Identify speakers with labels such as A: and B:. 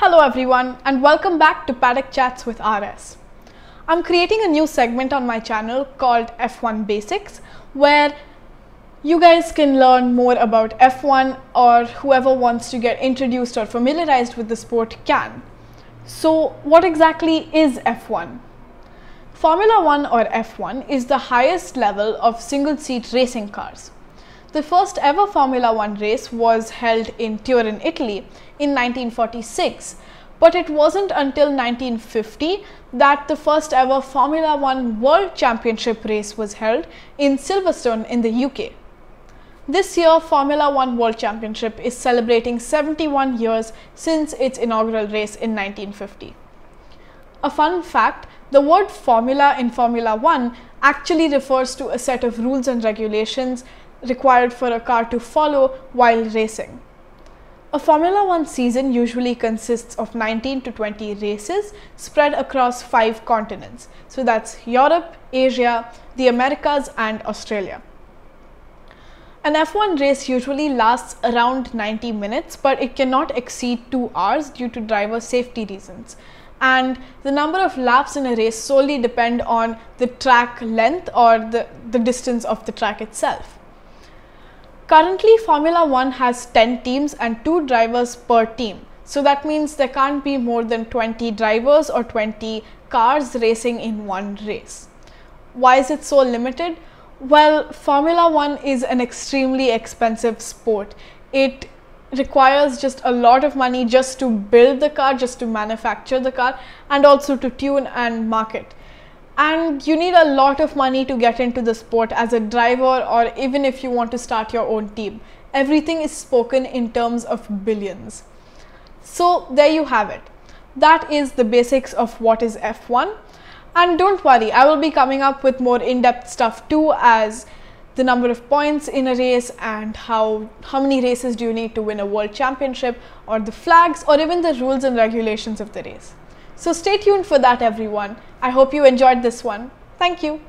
A: Hello everyone and welcome back to Paddock Chats with RS. I'm creating a new segment on my channel called F1 Basics where you guys can learn more about F1 or whoever wants to get introduced or familiarized with the sport can. So what exactly is F1? Formula 1 or F1 is the highest level of single seat racing cars. The first ever Formula One race was held in Turin, Italy in 1946, but it wasn't until 1950 that the first ever Formula One World Championship race was held in Silverstone in the UK. This year, Formula One World Championship is celebrating 71 years since its inaugural race in 1950. A fun fact the word formula in Formula One actually refers to a set of rules and regulations required for a car to follow while racing. A Formula One season usually consists of 19 to 20 races spread across five continents. So that's Europe, Asia, the Americas, and Australia. An F1 race usually lasts around 90 minutes, but it cannot exceed 2 hours due to driver safety reasons. And the number of laps in a race solely depend on the track length or the, the distance of the track itself. Currently, Formula One has 10 teams and 2 drivers per team. So that means there can't be more than 20 drivers or 20 cars racing in one race. Why is it so limited? Well, Formula One is an extremely expensive sport. It requires just a lot of money just to build the car, just to manufacture the car, and also to tune and market and you need a lot of money to get into the sport as a driver or even if you want to start your own team. Everything is spoken in terms of billions. So there you have it. That is the basics of what is F1. And don't worry, I will be coming up with more in-depth stuff too as the number of points in a race and how, how many races do you need to win a world championship or the flags or even the rules and regulations of the race. So stay tuned for that everyone. I hope you enjoyed this one. Thank you.